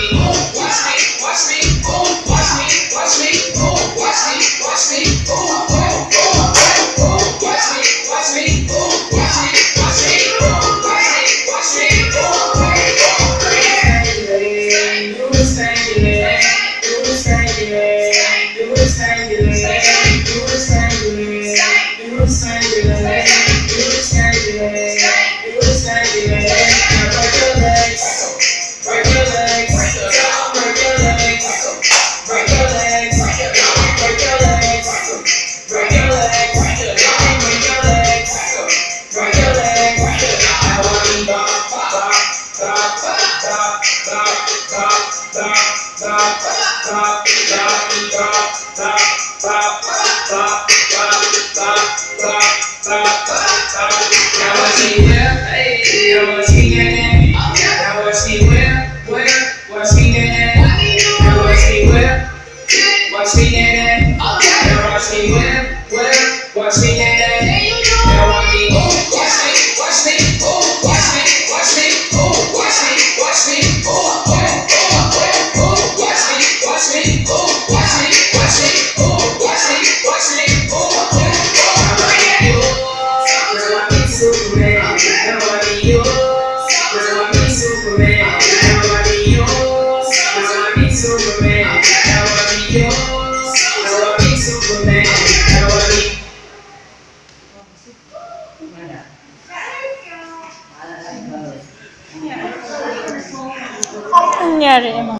me, move, watch me, watch me, move, watch me, watch me, move, watch me, watch me, move, move, move, move, watch me, watch me, move, watch me, watch me, move, watch me, watch me, move, move, move. Do the singular, do the singular, do the singular, do the singular, do the singular, do the singular, do the singular. What's he in? 年人吗？